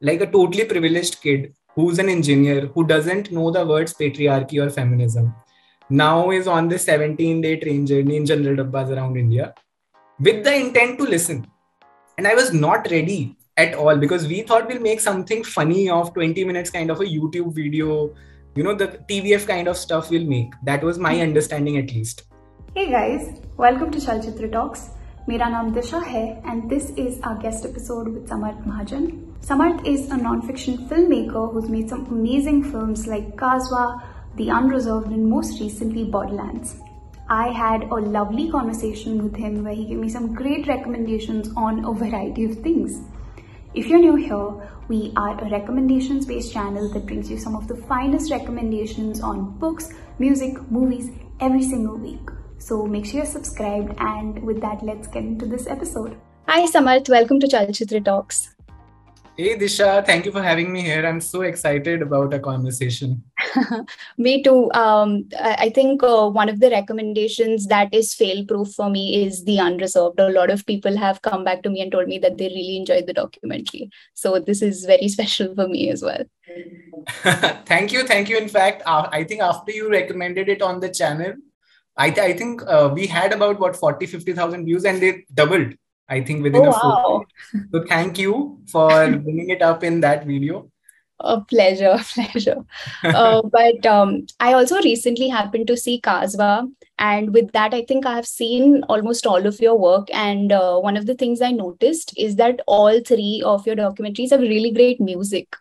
like a totally privileged kid who's an engineer who doesn't know the words patriarchy or feminism now is on this 17 day train journey in general dabbas around India with the intent to listen. And I was not ready at all because we thought we'll make something funny of 20 minutes kind of a YouTube video, you know, the TVF kind of stuff we'll make. That was my understanding at least. Hey guys, welcome to Chalchitra Talks. मेरा नाम दिशा है and this is our guest episode with Samarth Mahajan. Samarth is a non-fiction filmmaker who's made some amazing films like Kaswa, The Unreserved and most recently Borderlands. I had a lovely conversation with him where he gave me some great recommendations on a variety of things. If you're new here, we are a recommendations based channel that brings you some of the finest recommendations on books, music, movies every single week. So make sure you're subscribed and with that, let's get into this episode. Hi Samarth, welcome to Chalchitra Talks. Hey Disha, thank you for having me here. I'm so excited about a conversation. me too. Um, I think uh, one of the recommendations that is fail proof for me is The Unreserved. A lot of people have come back to me and told me that they really enjoyed the documentary. So this is very special for me as well. thank you. Thank you. In fact, uh, I think after you recommended it on the channel, I, th- I think uh, we had about what 40, 50,000 views and they doubled. I think within oh, a wow. So thank you for bringing it up in that video a pleasure pleasure uh, but um, i also recently happened to see kazwa and with that i think i have seen almost all of your work and uh, one of the things i noticed is that all three of your documentaries have really great music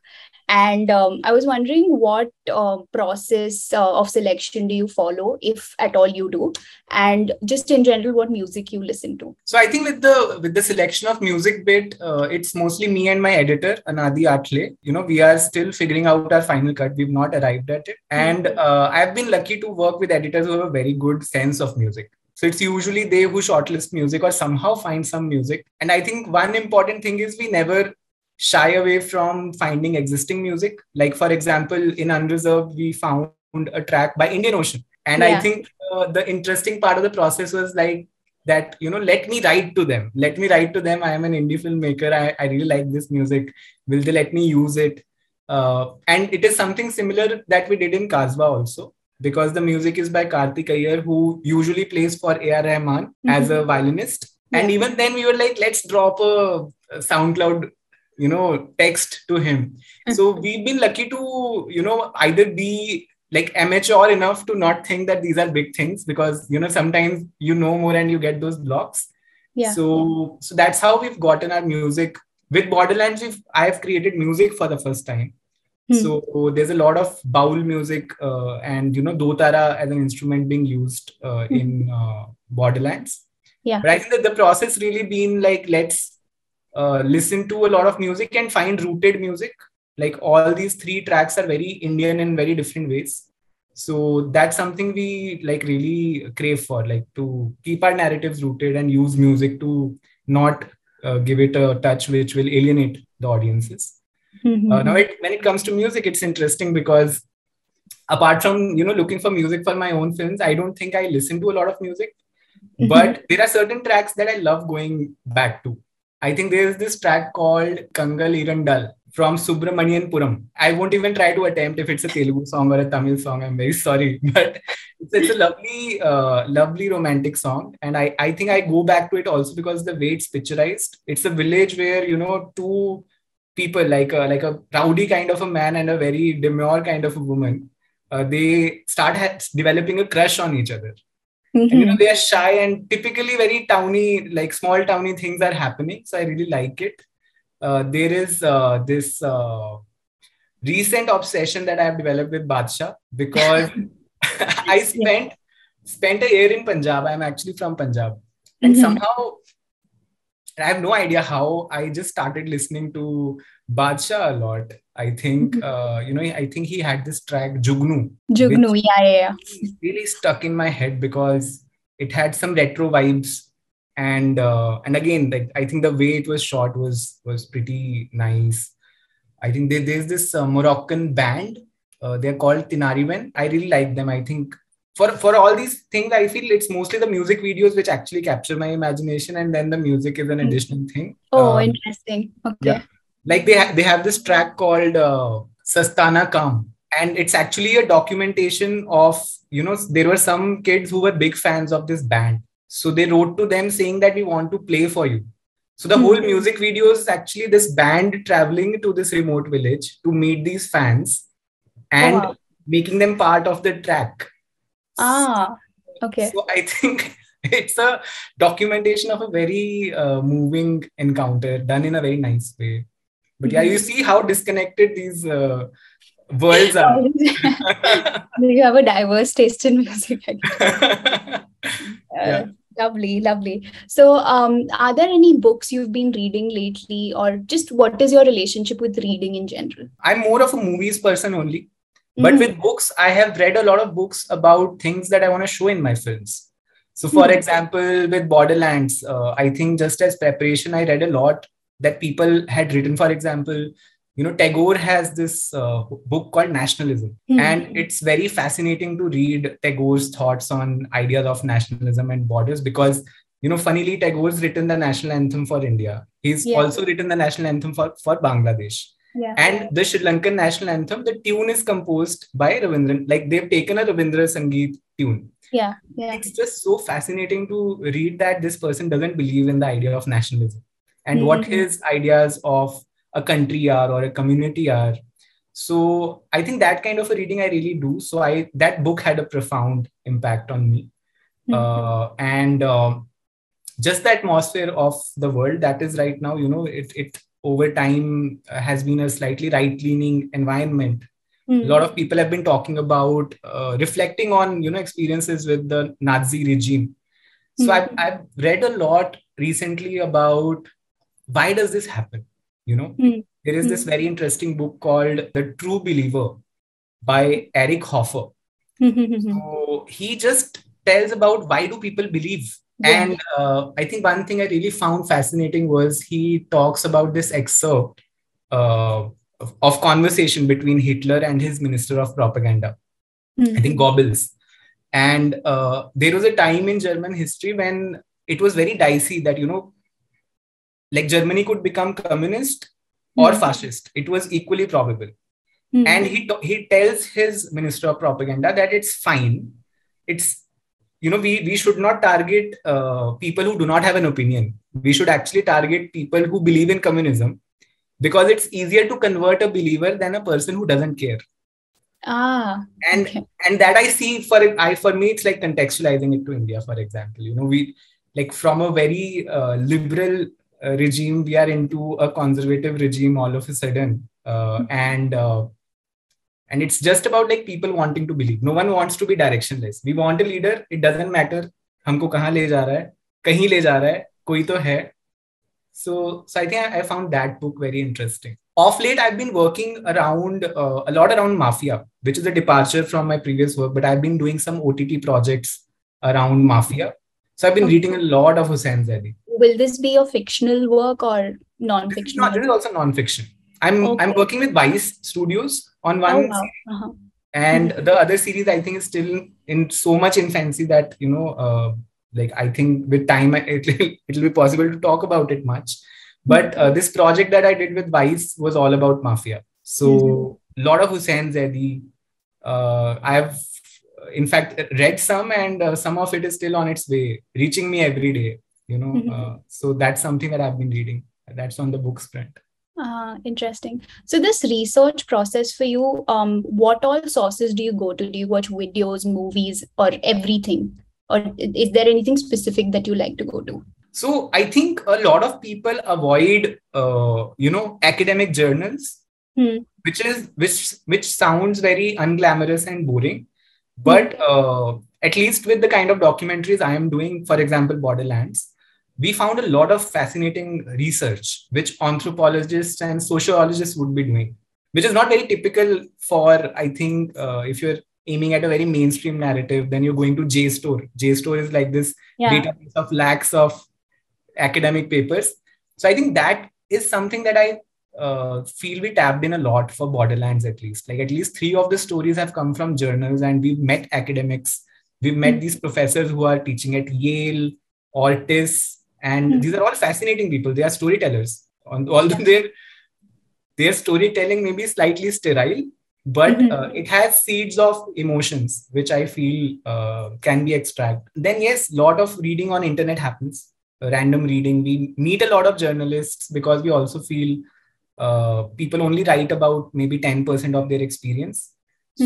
and um, I was wondering what uh, process uh, of selection do you follow, if at all you do, and just in general, what music you listen to. So I think with the with the selection of music bit, uh, it's mostly me and my editor Anadi Athaley. You know, we are still figuring out our final cut. We've not arrived at it, and uh, I've been lucky to work with editors who have a very good sense of music. So it's usually they who shortlist music or somehow find some music. And I think one important thing is we never shy away from finding existing music. Like, for example, in Unreserved, we found a track by Indian Ocean. And yeah. I think uh, the interesting part of the process was like that, you know, let me write to them. Let me write to them. I am an indie filmmaker. I, I really like this music. Will they let me use it? Uh, and it is something similar that we did in Kazwa also, because the music is by Karthik Iyer, who usually plays for A.R. Rahman mm-hmm. as a violinist. Yeah. And even then, we were like, let's drop a SoundCloud you know text to him. So we've been lucky to you know either be like amateur enough to not think that these are big things because you know sometimes you know more and you get those blocks. Yeah. So so that's how we've gotten our music. With borderlands we've i have created music for the first time. Hmm. so there's a lot of baul music uh, and you know dotara as an instrument being used uh, hmm. in uh, borderlands. Yeah. But i think that the process really been like let's uh, listen to a lot of music and find rooted music. Like all these three tracks are very Indian in very different ways. So that's something we like really crave for, like to keep our narratives rooted and use music to not uh, give it a touch which will alienate the audiences. Mm-hmm. Uh, now, it, when it comes to music, it's interesting because apart from you know looking for music for my own films, I don't think I listen to a lot of music. Mm-hmm. But there are certain tracks that I love going back to. I think there's this track called Kangal Irandal from Subramaniapuram. I won't even try to attempt if it's a Telugu song or a Tamil song. I'm very sorry, but it's, it's a lovely, uh, lovely romantic song, and I I think I go back to it also because the way it's picturized. It's a village where you know two people like a like a rowdy kind of a man and a very demure kind of a woman. Uh, they start ha- developing a crush on each other Mm-hmm. And, you know, mm-hmm. they are shy and typically very towny, like small towny things are happening. So I really like it. Uh, there is uh, this uh, recent obsession that I have developed with Badshah because I spent spent a year in Punjab. I'm actually from Punjab, and mm-hmm. somehow I have no idea how I just started listening to Badshah a lot. I think, mm-hmm. uh, you know, I think he had this track Jugnu. Jugnu, yeah, yeah, yeah. Really stuck in my head because it had some retro vibes, and uh, and again, like I think the way it was shot was was pretty nice. I think there, there's this uh, Moroccan band. Uh, they're called Tinariwen. I really like them. I think for for all these things, I feel it's mostly the music videos which actually capture my imagination, and then the music is an hmm. additional thing. Oh, um, interesting. Okay. Yeah like they ha- they have this track called uh, Sastanàqqàm, and it's actually a documentation of you know there were some kids who were big fans of this band, so they wrote to them saying that we want to play for you. So the whole music video is actually this band traveling to this remote village to meet these fans and wow. making them part of the track. Ah, okay. So I think it's a documentation of a very uh, moving encounter done in a very nice way. But yeah, you see how disconnected these uh, worlds are. you have a diverse taste in music. Yeah. Uh, Lovely, lovely. So, um, are there any books you've been reading lately, or just what is your relationship with reading in general? I'm more of a movies person only. But Mhm. with books, I have read a lot of books about things that I want to show in my films. So, for Mhm. example, with Borderlands, uh, I think just as preparation, I read a lot that people had written. For example, you know, Tagore has this uh, book called Nationalism, Mhm. and it's very fascinating to read Tagore's thoughts on ideas of nationalism and borders because, you know, funnily, Tagore's written the national anthem for India. He's Yeah. also written the national anthem for, for Bangladesh. Yeah. And the Sri Lankan national anthem, the tune is composed by Ravindran. Like they've taken a Ravindra Sangeet tune. yeah, yeah. It's just so fascinating to read that this person doesn't believe in the idea of nationalism and what Mhm. his ideas of a country are or a community are. So I think that kind of a reading I really do. So I that book had a profound impact on me. Mhm. Uh, and um, just the atmosphere of the world that is right now, you know, it, it over time uh, has been a slightly right leaning environment Mhm. a lot of people have been talking about uh, reflecting on you know experiences with the nazi regime so I've, Mhm. I've read a lot recently about why does this happen you know Mhm. there is this very interesting book called the true believer by eric hoffer Mhm. so he just tells about why do people believe Yeah. and uh, i think one thing i really found fascinating was he talks about this excerpt uh, of, of conversation between hitler and his minister of propaganda Mhm. i think goebbels and uh, there was a time in german history when it was very dicey that you know like germany could become communist or Mhm. fascist it was equally probable Mhm. and he to- he tells his minister of propaganda that it's fine it's you know we we should not target uh, people who do not have an opinion. We should actually target people who believe in communism because it's easier to convert a believer than a person who doesn't care. Ah, and okay. and that i see for it i for me it's like contextualizing it to india for example. You know we like from a very uh, liberal uh, regime we are into a conservative regime all of a sudden. Uh, and uh, and it's just about like people wanting to believe. No one wants to be directionless. We want a leader. It doesn't matter हमको कहाँ ले जा रहा है कहीं ले जा रहा है कोई तो है. So so i think i, found that book very interesting. Off late i've been working around uh, a lot around mafia which is a departure from my previous work but i've been doing some ott projects around mafia. So i've been reading a lot of hussain zaidi will this be your fictional work or non-fiction this is, also non-fiction. I'm i'm working with vice studios on Oh, one wow. Uh-huh. and the other series i think is still in so much infancy that you know uh, like i think with time it will it'll be possible to talk about it much. But uh, this project that i did with vice was all about mafia. So a lot of hussain zaidi uh, i've in fact read some and uh, some of it is still on its way reaching me every day you know Mhm. uh, so that's something that i've been reading. That's on the books front Ah, interesting. So this research process for you, um, what all sources do you go to? Do you watch videos, movies, or everything? Or is there anything specific that you like to go to? So I think a lot of people avoid, uh, you know, academic journals, Hmm. which is which which sounds very unglamorous and boring. But uh, at least with the kind of documentaries I am doing, for example, Borderlands, we found a lot of fascinating research which anthropologists and sociologists would be doing, which is not very typical for I think uh, if you're aiming at a very mainstream narrative, then you're going to JSTOR. JSTOR is like this Yeah. database of lakhs of academic papers. So I think that is something that I uh, feel we tapped in a lot for Borderlands at least. Like at least three of the stories have come from journals, and we've met academics. We've met Mm. these professors who are teaching at Yale, Ortis, and Mm. these are all fascinating people. They are storytellers. Although they're their storytelling may be slightly sterile but Mhm. uh, it has seeds of emotions which i feel uh, can be extracted then yes lot of reading on internet happens random reading we meet a lot of journalists because we also feel uh, people only write about maybe 10% of their experience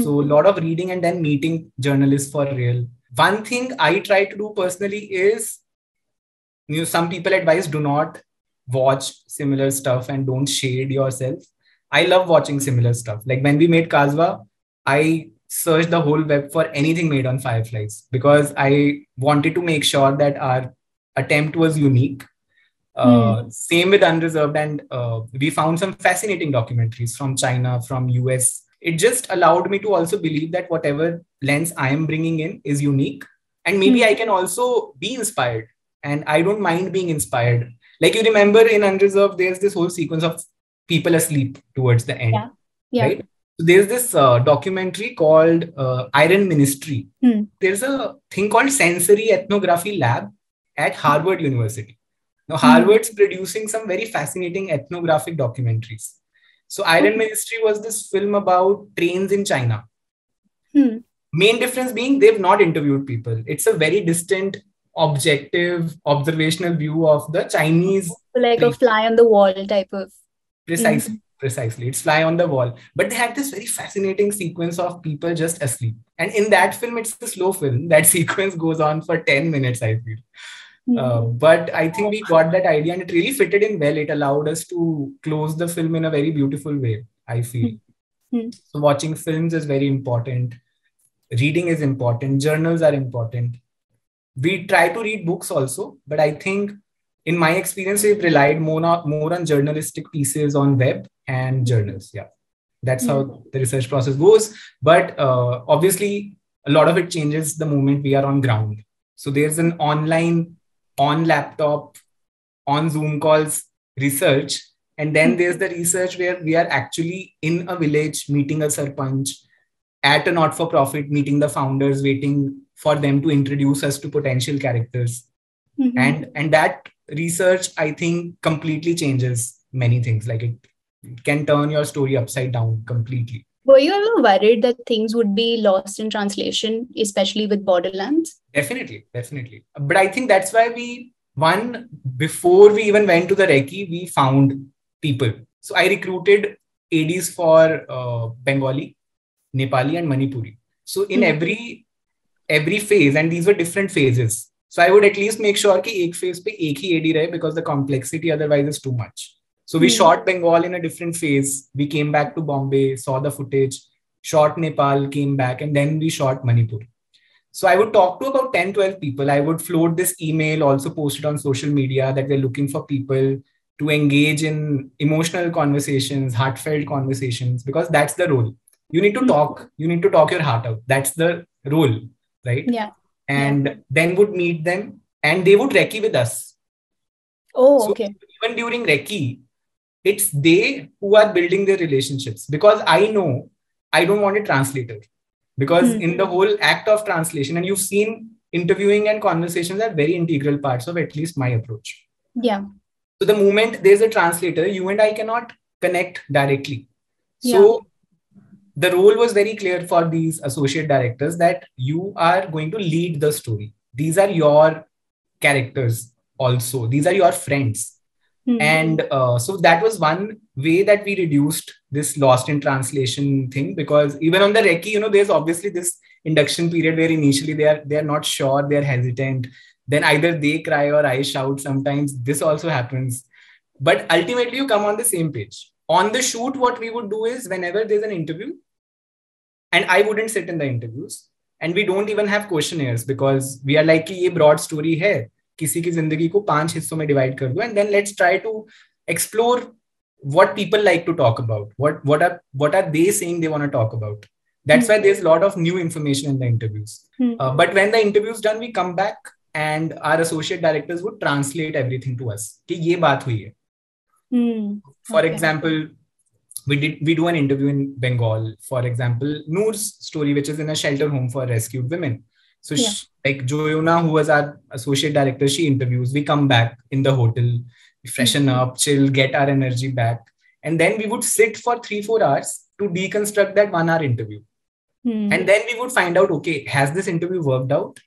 so a lot of reading and then meeting journalists for real one thing i try to do personally is you know some people advise do not watch similar stuff and don't shade yourself I love watching similar stuff. Like when we made Kazwa, I searched the whole web for anything made on Fireflies because I wanted to make sure that our attempt was unique. Uh, Same with Unreserved, and uh, we found some fascinating documentaries from China, from US. It just allowed me to also believe that whatever lens I am bringing in is unique, and maybe I can also be inspired. And I don't mind being inspired. Like you remember in Unreserved, there's this whole sequence of people asleep towards the end. Yeah. Yeah. Right? So there's this uh, documentary called uh, Iron Ministry. Hmm. There's a thing called Sensory Ethnography Lab at Harvard University. Now, Harvard's producing some very fascinating ethnographic documentaries. So, Iron. Ministry was this film about trains in China. Hmm. Main difference being they've not interviewed people. It's a very distant, objective, observational view of the Chinese Like a fly on the wall type of. precisely precisely. It's fly on the wall. But they had this very fascinating sequence of people just asleep. And in that film it's a slow film. That sequence goes on for 10 minutes i feel. Hmm. uh, but i think we got that idea and it really fitted in well. It allowed us to close the film in a very beautiful way i feel. Hmm. so watching films is very important. Reading is important. Journals are important we try to read books also but i think in my experience we've relied more on, more on journalistic pieces on web and journals. Yeah. That's how the research process goes. But uh, obviously a lot of it changes the moment we are on ground. So there's an online on laptop on zoom calls research. And then there's the research where we are actually in a village meeting a sarpanch at a not for profit meeting the founders waiting for them to introduce us to potential characters Mhm. and and that research i think completely changes many things like it can turn your story upside down completely Were you ever worried that things would be lost in translation, especially with Borderlands? definitely definitely but i think that's why we one before we even went to the recce we found people so i recruited ads for uh, bengali nepali and manipuri so in Hmm. every every phase and these were different phases so i would at least make sure ki ek phase pe ek hi ad rahe because the complexity otherwise is too much so we mm. shot bengal in a different phase we came back to bombay saw the footage shot nepal came back and then we shot manipur so I would talk to about 10, 12 people. I would float this email, also posted on social media that we're looking for people to engage in emotional conversations, heartfelt conversations, because that's the role. You need to hmm. talk, you need to talk your heart out. That's the role right? Yeah. And then would meet them and they would recce with us. Oh, So okay. even during recce, it's they who are building their relationships because I know I don't want a translator because Hmm. in the whole act of translation and you've seen interviewing and conversations are very integral parts of at least my approach Yeah. so the moment there's a translator you and i cannot connect directly Yeah. The role was very clear for these associate directors that you are going to lead the story. These are your characters also. These are your friends. Mhm. and uh, so that was one way that we reduced this lost in translation thing because even on the recce you know there's obviously this induction period where initially they are they are not sure they're hesitant. Then either they cry or i shout sometimes. This also happens. But ultimately you come on the same page. On the shoot what we would do is whenever there's an interview and i wouldn't sit in the interviews and we don't even have questionnaires because we are like कि ये broad story है किसी की जिंदगी को पांच हिस्सों में डिवाइड कर दो and then let's try to explore what people like to talk about what what are what are they saying they want to talk about that's why there's a lot of new information in the interviews Hmm. uh, but when the interview's done we come back and our associate directors would translate everything to us कि ये बात हुई है Hmm. for Okay. example we did we do an interview in bengal for example noor's story which is in a shelter home for rescued women so Yeah. she, like joyona who was our associate director she interviews we come back in the hotel freshen Mhm. up chill get our energy back and then we would sit for three four hours to deconstruct that one hour interview Hmm. and then we would find out okay has this interview worked out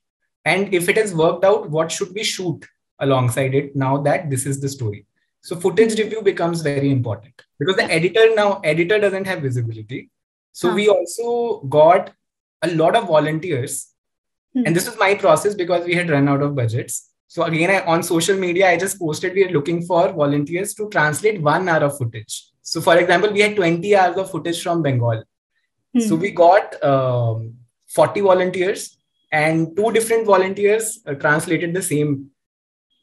and if it has worked out what should we shoot alongside it now that this is the story so footage review becomes very important because the editor now editor doesn't have visibility so Huh. we also got a lot of volunteers Hmm. and this was my process because we had run out of budgets so again I, on social media i just posted we are looking for volunteers to translate one hour of footage so for example we had 20 hours of footage from bengal Hmm. so we got um, 40 volunteers and two different volunteers uh, translated the same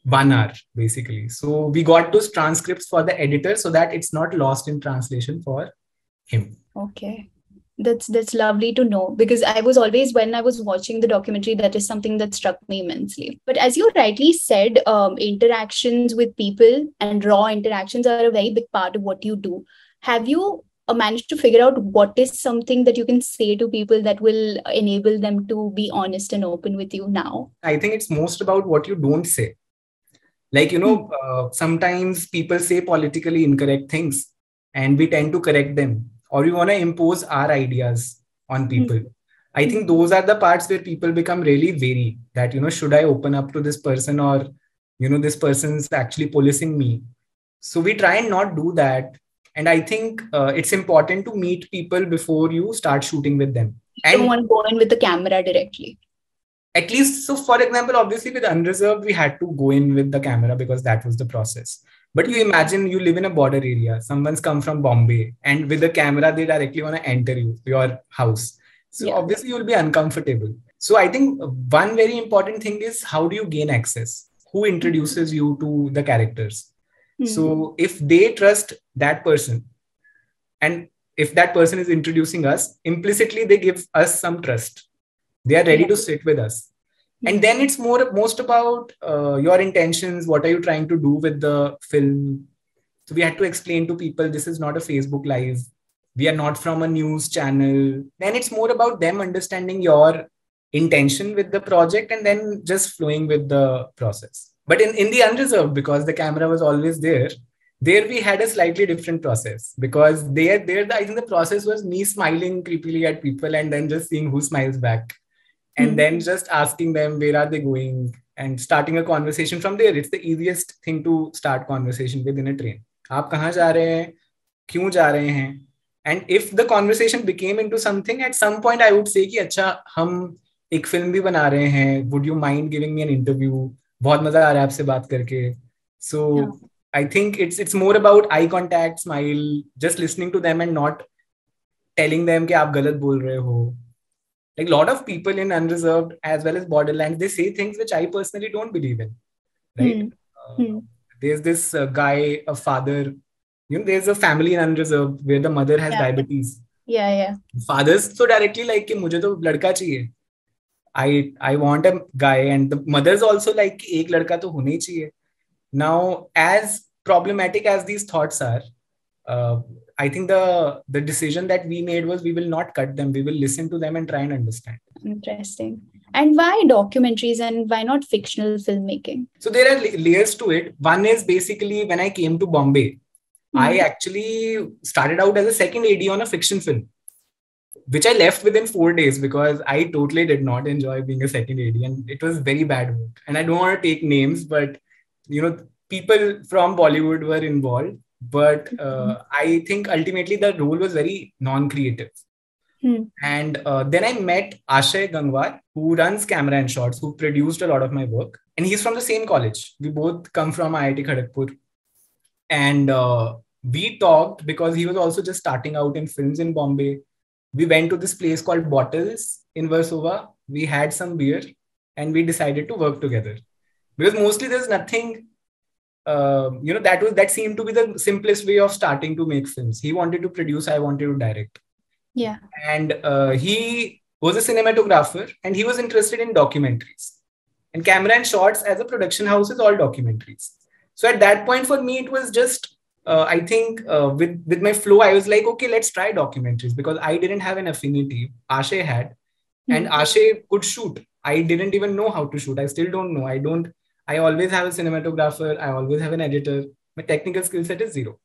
one hour basically. So we got those transcripts for the editor so that it's not lost in translation for him. Okay. That's that's lovely to know because I was always when I was watching the documentary that is something that struck me immensely. But as you rightly said, um, interactions with people and raw interactions are a very big part of what you do. Have you uh, managed to figure out what is something that you can say to people that will enable them to be honest and open with you now? I think it's most about what you don't say. Like, you know, uh, sometimes people say politically incorrect things and we tend to correct them or we want to impose our ideas on people. I think those are the parts where people become really wary that, you know, should I open up to this person or, you know, this person's actually policing me. So we try and not do that. And I think uh, it's important to meet people before you start shooting with them. You don't want to go in with the camera directly. At least so for example obviously with unreserved we had to go in with the camera because that was the process. But you imagine you live in a border area someone's come from bombay and with the camera they directly want to enter you your house. So Yeah. obviously you'll be uncomfortable. So i think one very important thing is how do you gain access? Who introduces you to the characters? Hmm. so if they trust that person and if that person is introducing us implicitly they give us some trust they are ready Yeah. to sit with us. And then it's more most about uh, your intentions. What are you trying to do with the film? So we had to explain to people this is not a facebook live. We are not from a news channel. Then it's more about them understanding your intention with the project and then just flowing with the process. But in, in the unreserved because the camera was always there there we had a slightly different process because there there the, i think the process was me smiling creepily at people and then just seeing who smiles back and hmm. then just asking them where are they going? And starting a conversation from there. It's the easiest thing to start conversation with in a train. आप कहाँ जा रहे हैं? क्यों जा रहे हैं? And if the conversation became into something at some point I would say कि अच्छा हम एक फ़िल्म भी बना रहे हैं. Would you mind giving me an interview बहुत मज़ा आ रहा है आपसे बात करके। So I think it's it's more about eye contact smile just listening to them and not telling them कि आप गलत बोल रहे हो. like a lot of people in unreserved as well as borderlands they say things which i personally don't believe in right Hmm. Uh, Hmm. there's this uh, guy a father you know there's a family in unreserved where the mother has Yeah. diabetes Yeah, yeah. fathers so directly like कि मुझे तो लड़का चाहिए I I want a guy and the mothers also like कि एक लड़का तो होना ही चाहिए now as problematic as these thoughts are uh, I think the the decision that we made was we will not cut them we will listen to them and try and understand Interesting. And why documentaries and why not fictional filmmaking? So there are layers to it. One is basically when I came to Bombay, I Mhm. actually started out as a second AD on a fiction film, which I left within four days because I totally did not enjoy being a second AD, and it was very bad work. And I don't want to take names, but you know, people from Bollywood were involved. But uh, I think ultimately the role was very non-creative. Hmm. And uh, then I met Ashay Gangwar, who runs Camera and Shorts, who produced a lot of my work. And he's from the same college. We both come from IIT Kharagpur. And uh, we talked because he was also just starting out in films in Bombay. We went to this place called Bottles in Versova. We had some beer and we decided to work together. Because mostly there's nothing, uh, you know, that was that seemed to be the simplest way of starting to make films. He wanted to produce, I wanted to direct. Yeah. and uh, he was a cinematographer and he was interested in documentaries. And camera and shorts as a production house is all documentaries. So at that point for me it was just uh, i think uh, with with my flow i was like okay let's try documentaries because i didn't have an affinity ashay had. And Hmm. ashay could shoot. I didn't even know how to shoot. I still don't know. I don't i always have a cinematographer i always have an editor my technical skill set is zero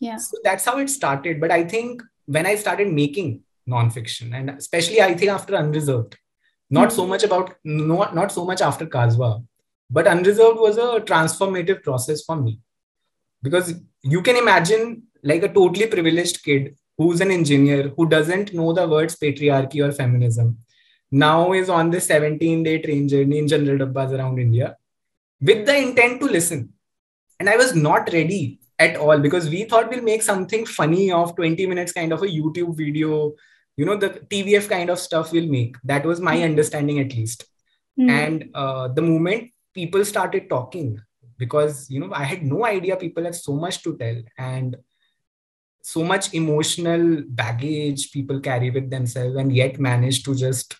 Yeah. So that's how it started. But I think when I started making nonfiction, and especially I think after Unreserved, not mm-hmm. so much about not not so much after Kazwa, but Unreserved was a transformative process for me because you can imagine like a totally privileged kid who's an engineer who doesn't know the words patriarchy or feminism now is on this 17 day train journey in general dabbas around India with the intent to listen. And I was not ready at all because we thought we'll make something funny of 20 minutes kind of a YouTube video, you know, the TVF kind of stuff we'll make. That was my understanding at least. Mm. And uh, the moment people started talking, because, you know, I had no idea people have so much to tell and so much emotional baggage people carry with themselves and yet manage to just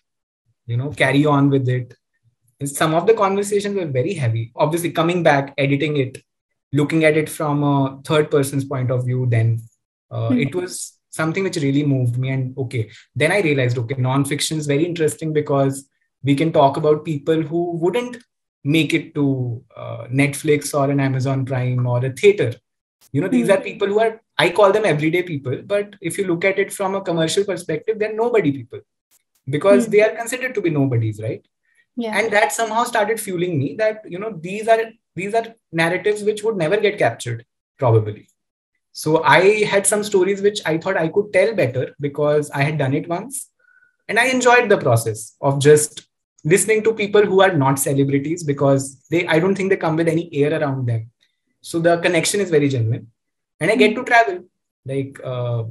you know carry on with it some of the conversations were very heavy obviously coming back editing it looking at it from a third person's point of view then uh, mm-hmm. it was something which really moved me and okay then i realized okay non-fiction is very interesting because we can talk about people who wouldn't make it to uh, netflix or an amazon prime or a theater you know these mm-hmm. are people who are i call them everyday people but if you look at it from a commercial perspective they're nobody people because mm-hmm. they are considered to be nobodies right yeah. and that somehow started fueling me that you know these are these are narratives which would never get captured probably. So i had some stories which i thought i could tell better because i had done it once. And i enjoyed the process of just listening to people who are not celebrities because they i don't think they come with any air around them. So the connection is very genuine. And i get to travel. Like uh,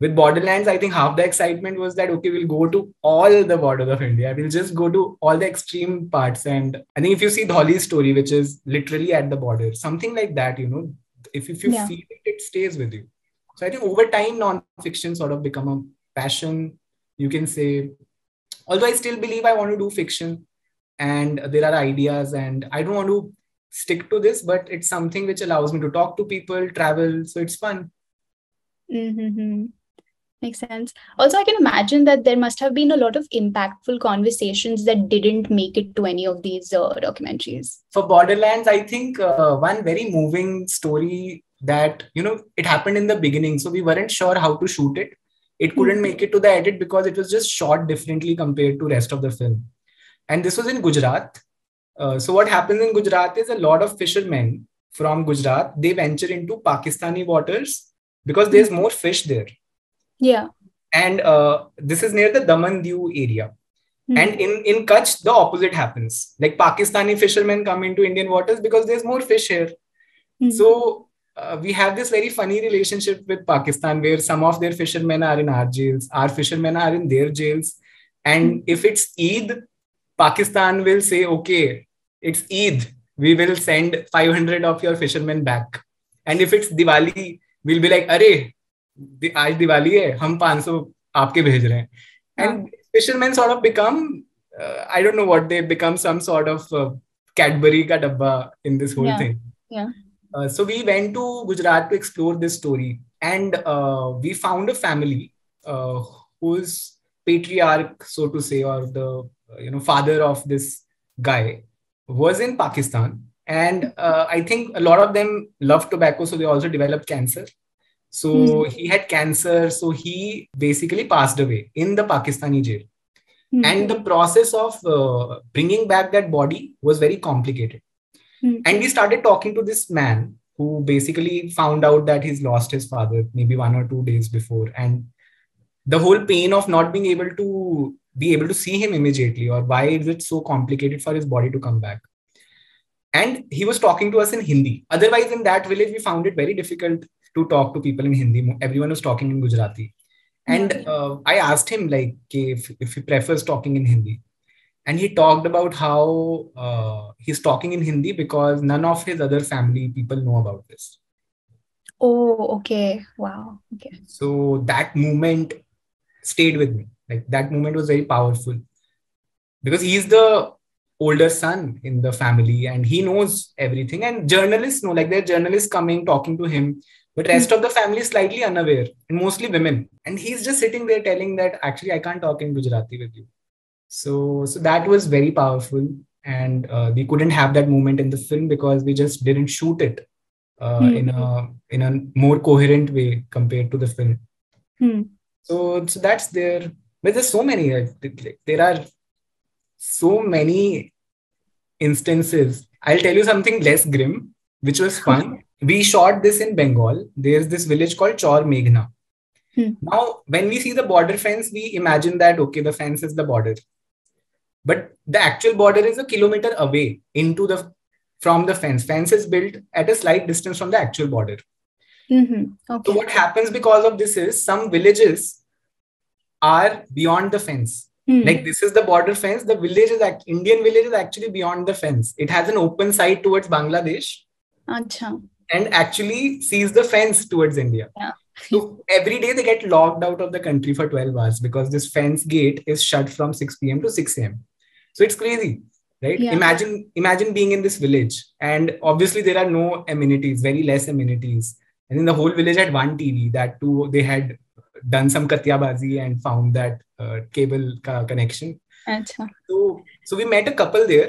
with borderlands i think half the excitement was that okay we'll go to all the borders of india. We'll just go to all the extreme parts. And i think if you see Dhauli's story which is literally at the border something like that you know if, if you yeah. feel it it stays with you. So i think over time non-fiction sort of become a passion you can say. Although i still believe i want to do fiction and there are ideas and i don't want to stick to this but it's something which allows me to talk to people travel. So it's fun. Mm-hmm. Makes sense. Also, I can imagine that there must have been a lot of impactful conversations that didn't make it to any of these uh, documentaries. For Borderlands, I think uh, one very moving story that, you know, it happened in the beginning. So we weren't sure how to shoot it. It couldn't mm-hmm. make it to the edit because it was just shot differently compared to rest of the film. And this was in Gujarat. Uh, so what happens in Gujarat is a lot of fishermen from Gujarat, they venture into Pakistani waters because there's hmm. more fish there yeah. And uh, this is near the Daman Diu area. Mm-hmm. And in, in Kutch, the opposite happens. Like Pakistani fishermen come into Indian waters because there's more fish here. Mm-hmm. So uh, we have this very funny relationship with Pakistan where some of their fishermen are in our jails, our fishermen are in their jails. And mm-hmm. if it's Eid, Pakistan will say, okay, it's Eid. We will send 500 of your fishermen back. And if it's Diwali, we'll be like, Arey, आज दिवाली है हम 500 आपके भेज रहे हैं and fisherman sort of become I don't know what they become some sort of Cadbury का डब्बा in this whole thing so we went to gujarat to explore this story and uh, we found a family uh, whose patriarch so to say or the you know father of this guy was in pakistan and uh, i think a lot of them love tobacco so they also developed cancer so mm. he had cancer. So he basically passed away in the Pakistani jail. Mm. And the process of uh, bringing back that body was very complicated. Mm. And we started talking to this man who basically found out that he's lost his father maybe one or two days before. And the whole pain of not being able to be able to see him immediately or why is it so complicated for his body to come back and he was talking to us in hindi otherwise in that village we found it very difficult to talk to people in Hindi. Everyone was talking in Gujarati. And uh, I asked him like if, if he prefers talking in Hindi. And he talked about how uh, he's talking in Hindi because none of his other family people know about this. Oh, okay. Wow. Okay. So that moment stayed with me. Like that moment was very powerful because he's the older son in the family and he knows everything and journalists know like there are journalists coming talking to him but rest of the family is slightly unaware and mostly women and he's just sitting there telling that actually i can't talk in gujarati with you so so that was very powerful and uh, we couldn't have that moment in the film because we just didn't shoot it uh, mm. in a in a more coherent way compared to the film. Mm. So, so that's there. But there's so many. There are so many instances. I'll tell you something less grim, which was fun. we shot this in Bengal. There's this village called Chor Meghna. Hmm. Now, when we see the border fence, we imagine that okay, the fence is the border, but the actual border is a kilometer away into the from the fence. Fence is built at a slight distance from the actual border. Mm-hmm. Okay. So what happens because of this is some villages are beyond the fence. Mm. Like this is the border fence. The village is act- Indian village is actually beyond the fence. It has an open side towards Bangladesh. Achha. And actually sees the fence towards India. Yeah. so every day they get locked out of the country for 12 hours because this fence gate is shut from 6 p.m. to 6 a.m. So it's crazy, right? Yeah. Imagine imagine being in this village, and obviously there are no amenities, very less amenities. And in the whole village had one TV. That too, they had done some katyabazi and found that uh, cable ka connection. Achha. So, so we met a couple there.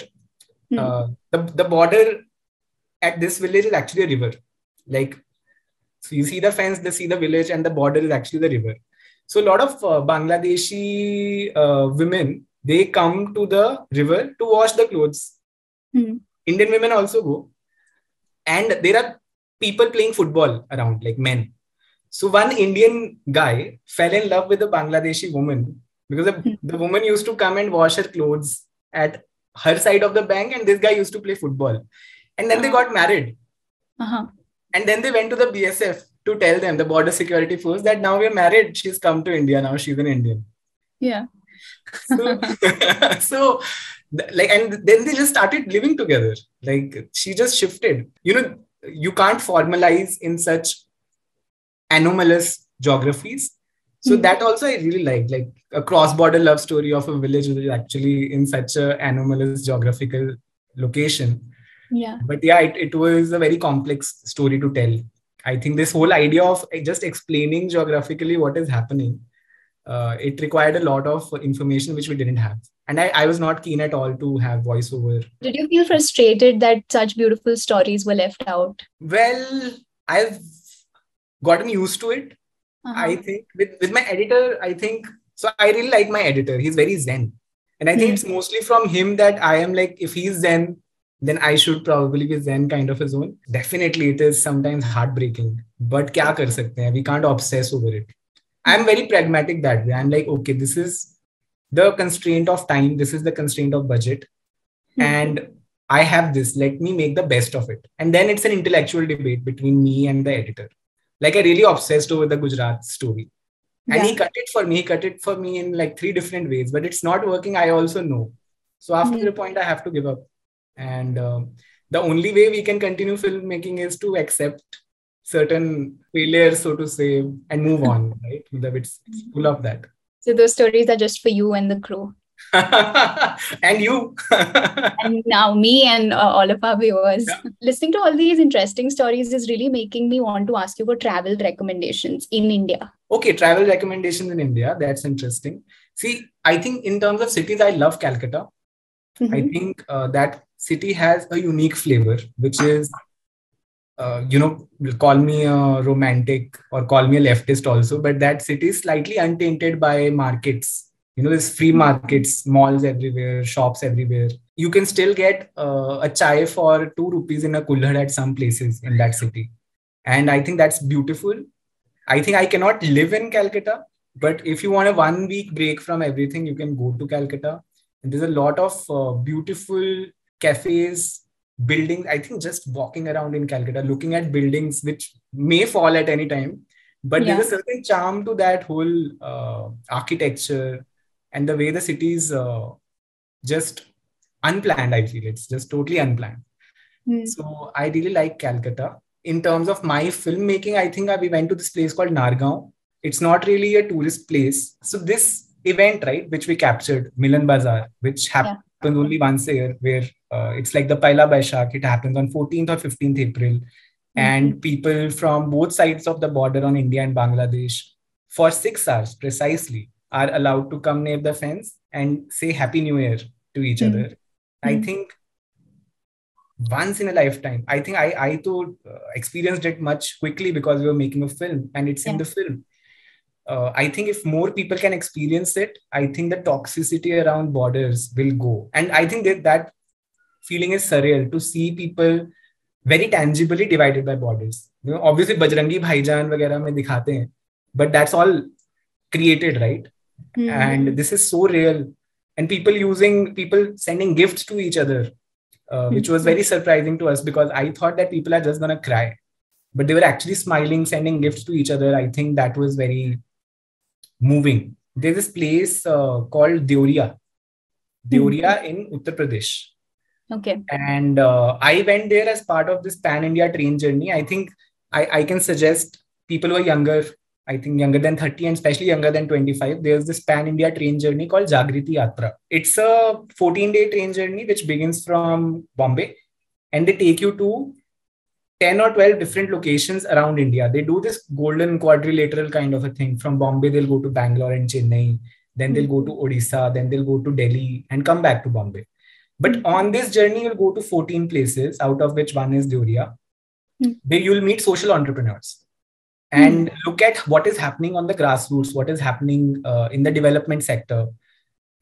Hmm. Uh, the, the border at this village is actually a river. Like, so you see the fence, they see the village, and the border is actually the river. So a lot of uh, Bangladeshi uh, women they come to the river to wash the clothes. Hmm. Indian women also go, and there are people playing football around, like men. So one Indian guy fell in love with a Bangladeshi woman because the, the woman used to come and wash her clothes at her side of the bank, and this guy used to play football. And then they got married. Uh-huh. And then they went to the BSF to tell them, the border security force, that now we're married. She's come to India. Now she's an Indian. Yeah. So, so like, and then they just started living together. Like she just shifted. You know, you can't formalize in such anomalous geographies. So Mhm. that also I really like, like a cross-border love story of a village which is actually in such a anomalous geographical location. Yeah. But yeah, it, it was a very complex story to tell. I think this whole idea of just explaining geographically what is happening, uh, it required a lot of information which we didn't have. And I, I was not keen at all to have voiceover. Did you feel frustrated that such beautiful stories were left out? Well, I've gotten used to it. Uh-huh. I think with, with my editor, I think so. I really like my editor. He's very zen. And I think it's mostly from him that I am like, if he's zen, then I should probably be zen kind of a zone. Definitely, it is sometimes heartbreaking. But kya kar sakte? We can't obsess over it. I'm very pragmatic that way. I'm like, okay, this is the constraint of time. This is the constraint of budget. Hmm. And I have this. Let me make the best of it. And then it's an intellectual debate between me and the editor. Like I really obsessed over the Gujarat story. And he cut it for me. He cut it for me in like three different ways, but it's not working. I also know. So after Mhm. a point, I have to give up. And um, the only way we can continue filmmaking is to accept certain failures, so to say, and move on. Right? It's full of that. So those stories are just for you and the crew. and you. and now me and uh, all of our viewers Yeah. listening to all these interesting stories is really making me want to ask you for travel recommendations in india okay, travel recommendations in India. That's interesting. See, I think in terms of cities, I love Calcutta. I Mhm. think uh, that city has a unique flavor, which is, uh, you know, call me a romantic or call me a leftist also, but that city is slightly untainted by markets. You know, there's free markets, malls everywhere, shops everywhere. You can still get uh, a chai for two rupees in a kulhad at some places in that city. And I think that's beautiful. I think I cannot live in Calcutta, but if you want a one week break from everything, you can go to Calcutta. And there's a lot of uh, beautiful cafes, buildings. I think just walking around in Calcutta, looking at buildings which may fall at any time, but there's a certain charm to that whole uh, architecture and the way the city is uh, just unplanned. I feel it's just totally unplanned. Hmm. So I really like Calcutta. In terms of my filmmaking, I think I- we went to this place called Nargaon. It's not really a tourist place. So this event, right, which we captured, Milan Bazaar, which happens only once a year, where uh, it's like the Paila Baishak. It happens on 14th or 15th April. And people from both sides of the border on India and Bangladesh, for six hours precisely, are allowed to come near the fence and say Happy New Year to each Hmm. other. I Hmm. think once in a lifetime. I think I I too uh, experienced it much quickly because we were making a film and it's yeah. in the film Uh, I think if more people can experience it, I think the toxicity around borders will go. And I think that that feeling is surreal to see people very tangibly divided by borders. You know, obviously Bajrangi Bhaijaan वगैरह में दिखाते हैं, but that's all created, right? Mm-hmm. And this is so real. And people using people sending gifts to each other uh, which was very surprising to us because I thought that people are just gonna cry, but they were actually smiling, sending gifts to each other. I think that was very moving. There's this place uh, called Deoria, Deoria mm-hmm. in Uttar Pradesh. Okay. And uh, I went there as part of this pan India train journey. I think I, I can suggest people who are younger I think younger than 30 and especially younger than 25, there's this pan India train journey called Jagriti Yatra. It's a 14 day train journey which begins from Bombay and they take you to 10 or 12 different locations around India. They do this golden quadrilateral kind of a thing. From Bombay, they'll go to Bangalore and Chennai, then they'll go to Odisha, then they'll go to Delhi and come back to Bombay. But on this journey, you'll go to 14 places, out of which one is Deoria, hmm. where you'll meet social entrepreneurs and mm. look at what is happening on the grassroots, what is happening uh, in the development sector.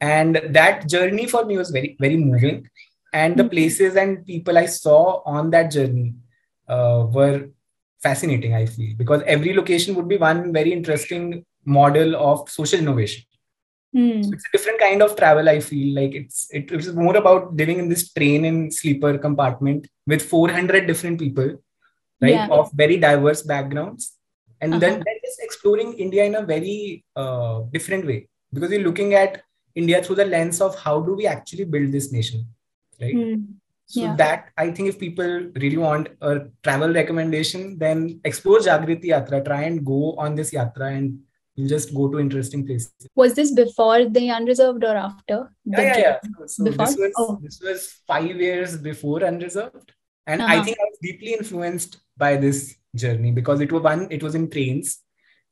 And that journey for me was very, very moving. And the hmm. places and people I saw on that journey uh, were fascinating, I feel, because every location would be one very interesting model of social innovation. Mm. So it's a different kind of travel. I feel like it's it, it's more about living in this train and sleeper compartment with 400 different people, right, yeah. of very diverse backgrounds, and uh-huh. then, then just exploring india in a very uh, different way because you're looking at india through the lens of how do we actually build this nation right mm. So yeah. that i think if people really want a travel recommendation then explore jagriti yatra try and go on this yatra and you just go to interesting places. Was this before the unreserved or after? Yeah, yeah, yeah. So, so before? This was, oh. this was five years before unreserved. And uh-huh. I think I was deeply influenced by this journey because it was one it was in trains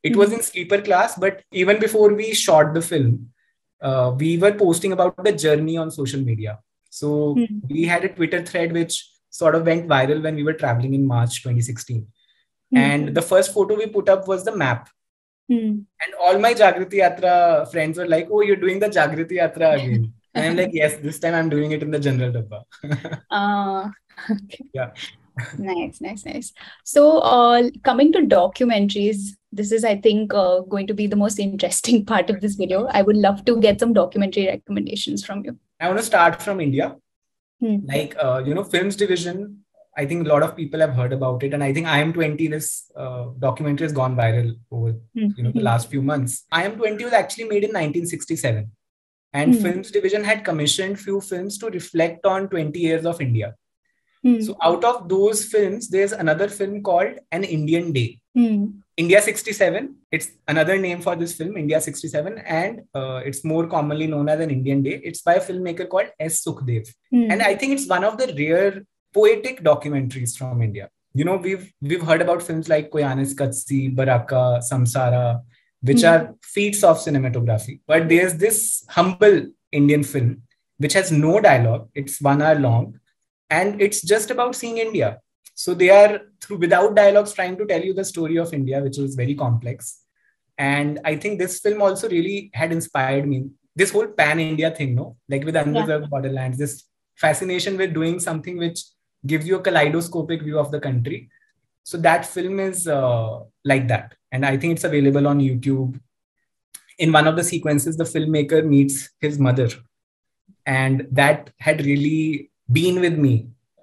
it mm-hmm. was in sleeper class but even before we shot the film uh, we were posting about the journey on social media so mm-hmm. we had a twitter thread which sort of went viral when we were traveling in march 2016 mm-hmm. and the first photo we put up was the map hmm. and all my jagriti yatra friends were like oh you're doing the jagriti yatra again and i'm like yes this time i'm doing it in the general dabba uh, okay. yeah nice nice nice so uh, coming to documentaries this is i think uh, going to be the most interesting part of this video i would love to get some documentary recommendations from you i want to start from india hmm. like uh, you know films division i think a lot of people have heard about it and i think i am 20 this uh, documentary has gone viral over hmm. you know the last few months i am 20 was actually made in 1967 and hmm. films division had commissioned few films to reflect on 20 years of india Hmm. So out of those films, there's another film called An Indian Day. Mm. India 67. It's another name for this film, India 67, and uh, it's more commonly known as An Indian Day. It's by a filmmaker called S. Sukhdev, mm. and I think it's one of the rare poetic documentaries from India. You know, we've we've heard about films like Koyaanisqatsi, Baraka, Samsara, which mm. are feats of cinematography. But there's this humble Indian film which has no dialogue. It's one hour long and it's just about seeing india so they are through without dialogues trying to tell you the story of india which is very complex. And i think this film also really had inspired me. This whole pan india thing no? Like with unreserved yeah. borderlands this fascination with doing something which gives you a kaleidoscopic view of the country. So that film is uh, like that. And i think it's available on youtube. In one of the sequences the filmmaker meets his mother. And that had really been with me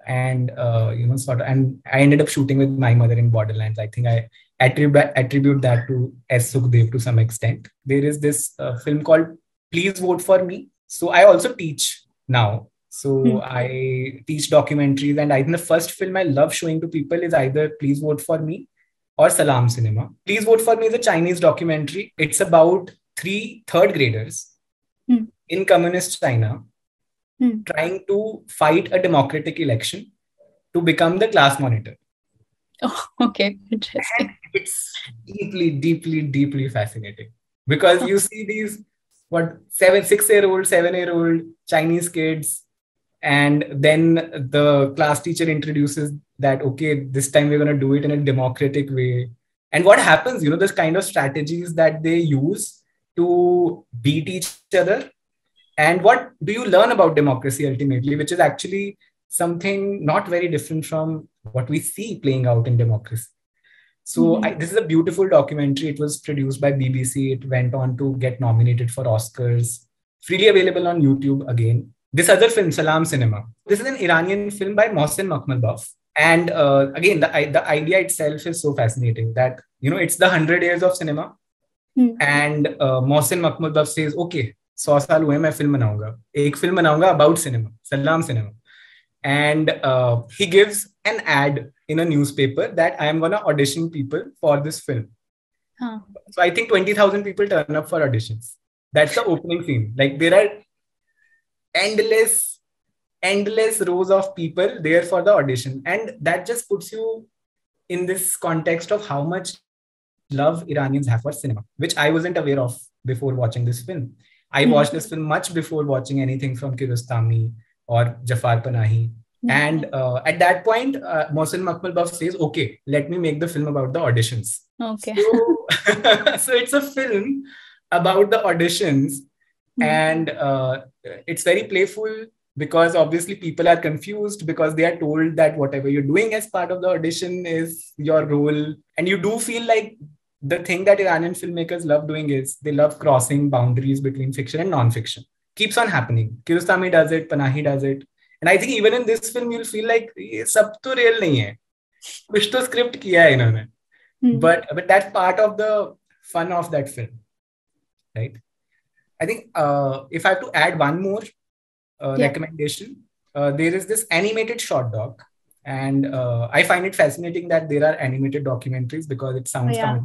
and uh, you know sort of and i ended up shooting with my mother in borderlands. I think i attribute attribute that to s. Sukhdev to some extent. There is this uh, film called please vote for me. So i also teach now. So hmm. i teach documentaries and i think the first film i love showing to people is either please vote for me or salaam cinema. Please vote for me is a chinese documentary. It's about three third graders hmm. in communist china hmm. trying to fight a democratic election to become the class monitor. Oh, okay. Interesting. And it's deeply, deeply, deeply fascinating because you see these what seven, six year old, seven year old Chinese kids and then the class teacher introduces that okay this time we're going to do it in a democratic way and what happens you know this kind of strategies that they use to beat each other and what do you learn about democracy ultimately which is actually something not very different from what we see playing out in democracy so mm-hmm. I, this is a beautiful documentary it was produced by bbc it went on to get nominated for oscars freely available on youtube again this other film, Salaam Cinema. This is an Iranian film by Mohsen Makhmalbaf. And uh, again, the, the idea itself is so fascinating that, you know, it's the 100 years of cinema. Hmm. And uh, Mohsen Makhmalbaf says, okay, सौ साल हुए मैं film बनाऊंगा एक film बनाऊंगा about cinema Salaam cinema and uh, he gives an ad in a newspaper that I am going to audition people for this film. Huh. So I think 20,000 people turn up for auditions. That's the opening scene. Like there are endless endless rows of people there for the audition and that just puts you in this context of how much love iranians have for cinema which i wasn't aware of before watching this film i mm-hmm. watched this film much before watching anything from kiarostami or jafar panahi mm-hmm. and uh, at that point uh, mohsen makhmalbaf says okay let me make the film about the auditions okay so, so it's a film about the auditions mm-hmm. and uh, it's very playful because obviously people are confused because they are told that whatever you're doing as part of the audition is your role and you do feel like the thing that Iranian filmmakers love doing is they love crossing boundaries between fiction and non-fiction. Keeps on happening. Kiarostami does it, Panahi does it. And I think even in this film, you'll feel like sub to real nahi hai. कुछ तो But किया है इन्होंने but but that's part of the fun of that film right I think if I recommendation. Uh, there is this animated short doc, and uh, I find it fascinating that there are animated documentaries because it sounds oh, yeah.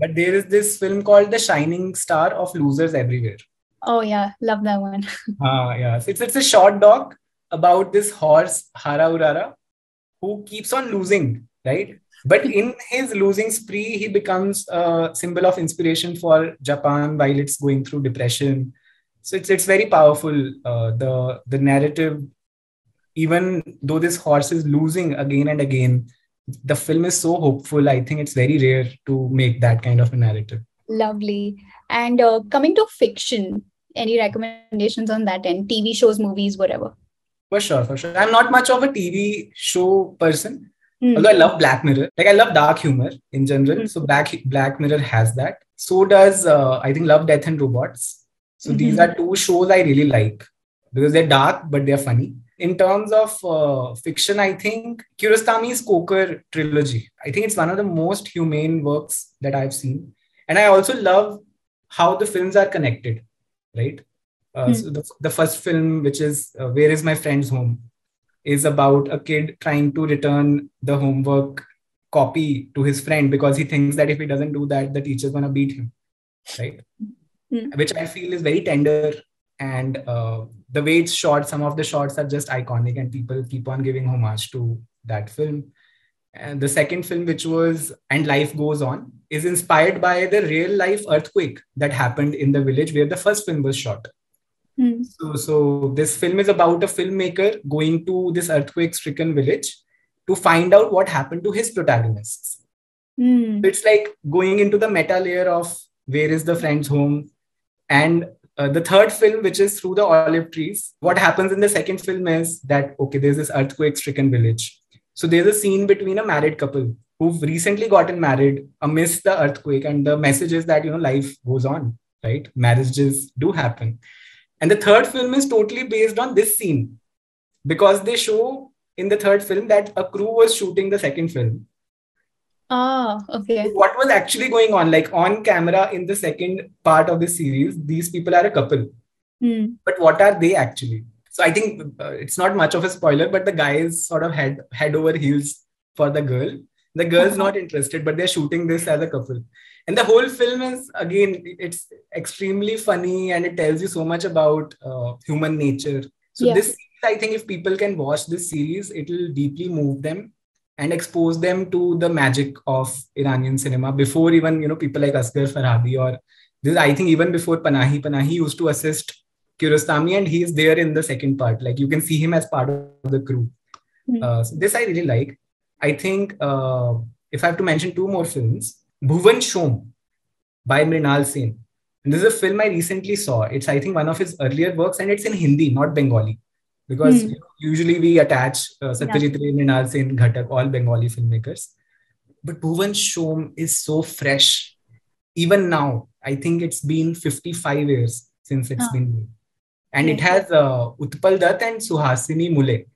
But there is this film called The Shining Star of Losers Everywhere. Oh, yeah. Love that one. uh, yeah. So it's, it's a short doc about this horse, Haru Urara, who keeps on losing, right? But in his losing spree, he becomes a symbol of inspiration for Japan while it's going through depression. So it's it's very powerful. Uh, the the narrative, even though this horse is losing again and again, the film is so hopeful. I think it's very rare to make that kind of a narrative. Lovely. And uh, coming to fiction, any recommendations on that end? TV shows, movies, whatever. For sure, for sure. I'm not much of a TV show person Mm. Although I love Black Mirror, like I love dark humor in general. Mm. So Black Black Mirror has that. So does uh, I think Love, Death and Robots. So mm-hmm. these are two shows I really like because they're dark but they're funny. In terms of uh, fiction, I think Kiarostami's Koker trilogy. I think it's one of the most humane works that I've seen, and I also love how the films are connected. Right. Uh, mm. So the, the first film, which is uh, Where Is My Friend's Home, is about a kid trying to return the homework copy to his friend because he thinks that if he doesn't do that, the teacher's gonna beat him, right? Mm. Which I feel is very tender and uh, the way it's shot, some of the shots are just iconic, and people keep on giving homage to that film. And the second film, which was And Life Goes On, is inspired by the real life earthquake that happened in the village where the first film was shot. Hmm. So, so this film is about a filmmaker going to this earthquake-stricken village to find out what happened to his protagonists. Mm. it's like going into the meta layer of where is the friend's home, and uh, the third film, which is through the olive trees. What happens in the second film is that okay, there's this earthquake-stricken village. So there's a scene between a married couple who've recently gotten married amidst the earthquake, and the message is that you know life goes on, right? Marriages do happen and the third film is totally based on this scene because they show in the third film that a crew was shooting the second film. Ah, okay. What was actually going on? Like on camera in the second part of the series, these people are a couple. Hmm. But what are they actually? So I think uh, it's not much of a spoiler, but the guy is sort of head head over heels for the girl. The girl's not interested, but they're shooting this as a couple and the whole film is again it's extremely funny and it tells you so much about uh, human nature so yeah. this i think if people can watch this series it will deeply move them and expose them to the magic of iranian cinema before even you know people like asghar farhadi or this i think even before panahi panahi used to assist Kiarostami, and he is there in the second part. Like you can see him as part of the crew. Mm. Uh, so this I really like. I think uh, if I have to mention two more films, Bhuvan Shome by Mrinal Sen. And this is a film I recently saw. It's I think one of his earlier works, and it's in Hindi, not Bengali, because mm. usually we attach uh, Satyajit Ray, Mrinal Sen, Ghatak, all Bengali filmmakers. But Bhuvan Shome is so fresh. Even now, I think it's been 55 years since it's has been made. And it has uh, Utpal Dutt and Suhasini Mulay.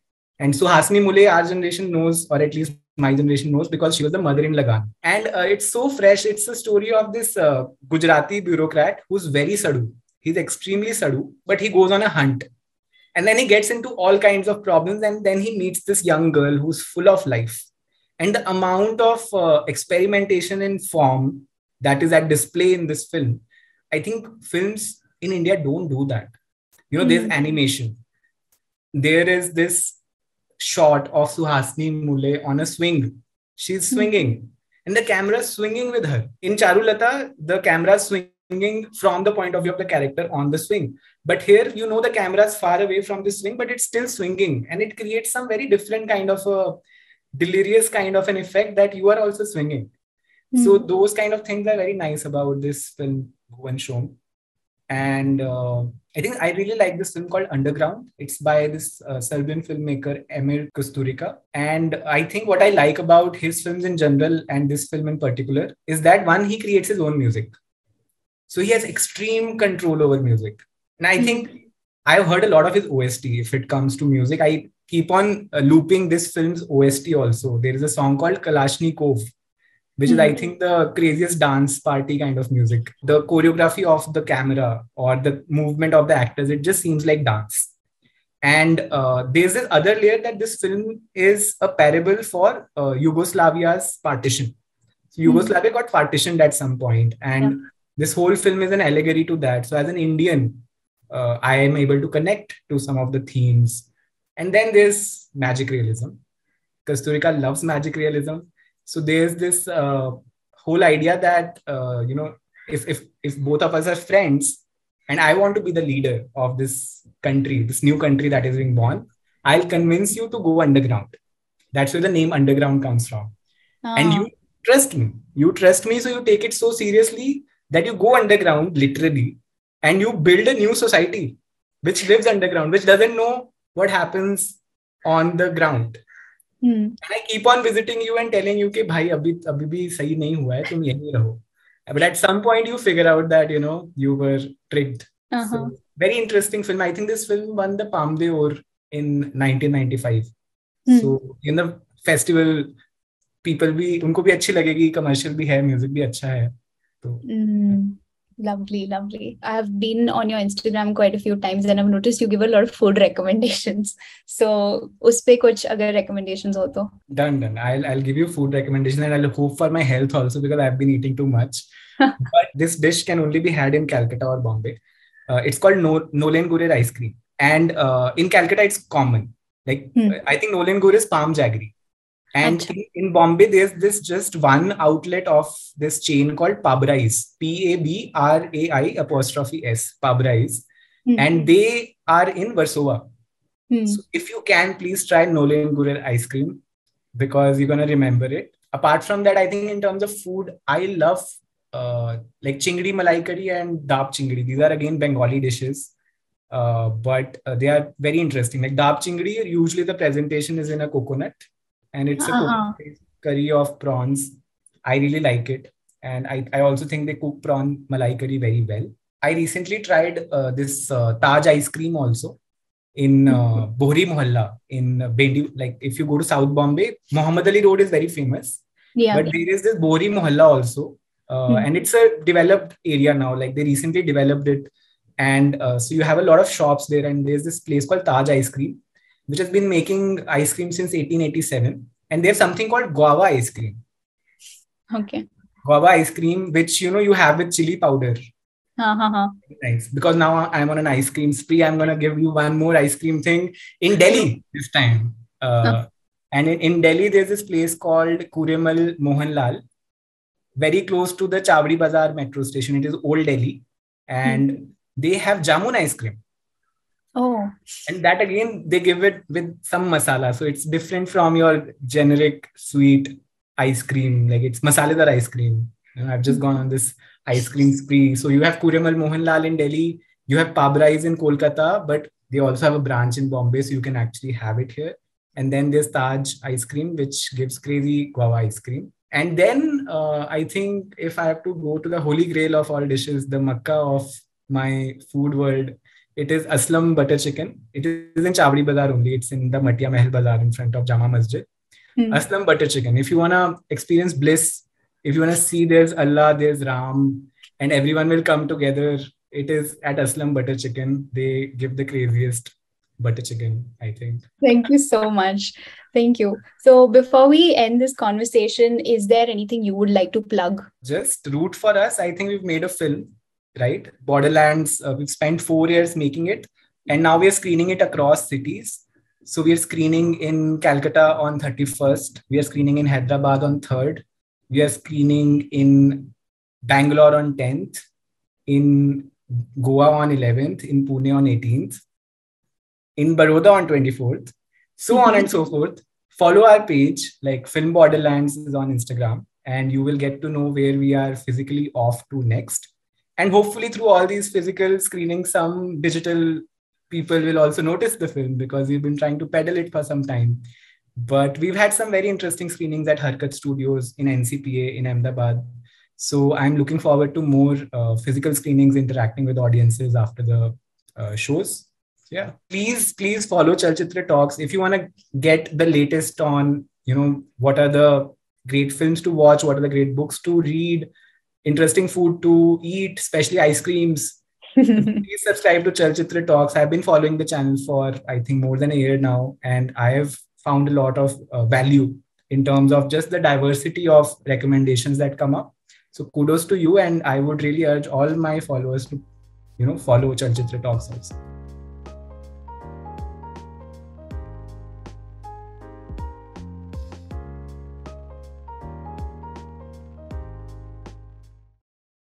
And Suhasini Mulay, our generation knows, or at least my generation knows, because she was the mother in Lagaan. And uh, it's so fresh. It's a story of this uh, Gujarati bureaucrat who's very sadhu. He's extremely sadhu, but he goes on a hunt. And then he gets into all kinds of problems. And then he meets this young girl who's full of life. And the amount of uh, experimentation in form that is at display in this film, I think films in India don't do that. You know, mm-hmm. there's hmm. animation. There is this shot of Suhasini Mulay on a swing. She's hmm. swinging, and the camera is swinging with her. In Charulata, the camera is swinging from the point of view of the character on the swing. But here, you know, the camera is far away from the swing, but it's still swinging, and it creates some very different kind of a delirious kind of an effect that you are also swinging. Mm-hmm. So those kind of things are very nice about this film, Bhuvan Shome. And uh, I think I really like this film called Underground. It's by this uh, Serbian filmmaker Emir Kusturica. And I think what I like about his films in general and this film in particular is that one, he creates his own music. So he has extreme control over music. And I think I've heard a lot of his OST if it comes to music. I keep on uh, looping this film's OST also. There is a song called Kalashnikov which mm-hmm. is, I hmm. think, the craziest dance party kind of music. The choreography of the camera or the movement of the actors, it just seems like dance. And uh, there's this other layer that this film is a parable for uh, Yugoslavia's partition. So mm-hmm. Yugoslavia got partitioned at some point, and yeah. This whole film is an allegory to that. So, as an Indian, uh, I am able to connect to some of the themes. And then there's magic realism. Kusturica loves magic realism so there's this uh, whole idea that uh, you know if if if both of us are friends and i want to be the leader of this country this new country that is being born i'll convince you to go underground that's where the name underground comes from oh. and you trust me you trust me so you take it so seriously that you go underground literally and you build a new society which lives underground which doesn't know what happens on the ground I keep on visiting you and telling you कि भाई अभी अभी भी सही नहीं हुआ है तुम यहीं रहो but at some point you figure out that you know you were tricked uh-huh. so, very interesting film i think this film won the palme d'or in 1995 hmm. so in the festival people भी उनको भी अच्छी लगेगी commercial भी है music भी अच्छा है तो mm. Lovely, lovely. I have been on your Instagram quite a few times and I've noticed you give a lot of food recommendations. So, uspe kuch agar recommendations ho to. Done, done. I'll, I'll give you food recommendations and I'll hope for my health also because I've been eating too much. but this dish can only be had in Calcutta or Bombay. Uh, it's called no- Nolen Gurer ice cream. And uh, in Calcutta, it's common. Like, hmm. I think Nolen Gur is palm jaggery. And in, in, Bombay, there's this just one outlet of this chain called Pabrais, P A B R A I apostrophe S, Pabrais. Mm-hmm. And they are in Warsaw. Mm-hmm. So if you can, please try Nolen Gurer ice cream because you're going to remember it. Apart from that, I think in terms of food, I love uh, like chingdi malai curry and dap chingdi. These are again Bengali dishes. Uh, but uh, they are very interesting. Like dap chingdi, usually the presentation is in a coconut and it's uh-huh. a curry of prawns. I really like it. And I, I also think they cook prawn malai curry very well. I recently tried uh, this uh, Taj ice cream also in uh, Bohri Mohalla in Bhendi. Like if you go to South Bombay, Muhammad Ali Road is very famous. Yeah. But there is this Bohri Mohalla also. Uh, mm-hmm. And it's a developed area now. Like they recently developed it. And uh, so you have a lot of shops there. And there's this place called Taj Ice Cream which has been making ice cream since 1887. And they have something called guava ice cream. Okay. Guava ice cream, which you know you have with chili powder. Uh-huh. Nice. Because now I'm on an ice cream spree. I'm gonna give you one more ice cream thing in Delhi this time. Uh, uh. And in, in, Delhi, there's this place called Kuremal Mohanlal, very close to the Chavri Bazaar metro station. It is Old Delhi, and mm-hmm. they have jamun ice cream Oh. And that again, they give it with some masala. So it's different from your generic sweet ice cream. Like it's masala masaledar ice cream. I've just gone on this ice cream spree. So you have Kuremal Mohanlal in Delhi, you have Pabrais in Kolkata, but they also have a branch in Bombay, so you can actually have it here. And then there's Taj ice cream, which gives crazy guava ice cream. And then uh, I think if I have to go to the holy grail of all dishes, the makkah of my food world, it is Aslam butter chicken. It is in Chavdi Bazar only. It's in the Matia Mahal Bazar in front of Jama Masjid. Mm. Aslam butter chicken. If you want to experience bliss, if you want to see there's Allah, there's Ram, and everyone will come together, it is at Aslam butter chicken. They give the craziest butter chicken, I think. Thank you so much. Thank you. So, before we end this conversation, is there anything you would like to plug? Just root for us. I think we've made a film, right? Borderlands, uh, we've spent four years making it, and now we're screening it across cities. So, we are screening in Calcutta on 31st, we are screening in Hyderabad on 3rd, we are screening in Bangalore on 10th, in Goa on 11th, in Pune on 18th in Baroda on 24th, so on and so forth. Follow our page, like Film Borderlands is on Instagram, and you will get to know where we are physically off to next. And hopefully, through all these physical screenings, some digital people will also notice the film because we've been trying to peddle it for some time. But we've had some very interesting screenings at Harkat Studios in NCPA in Ahmedabad. So I'm looking forward to more uh, physical screenings interacting with audiences after the uh, shows yeah please please follow chalchitra talks if you want to get the latest on you know what are the great films to watch what are the great books to read interesting food to eat especially ice creams. Please subscribe to chalchitra talks. I've been following the channel for i think more than a year now and i have found a lot of uh, value in terms of just the diversity of recommendations that come up. So kudos to you and i would really urge all my followers to you know follow chalchitra talks also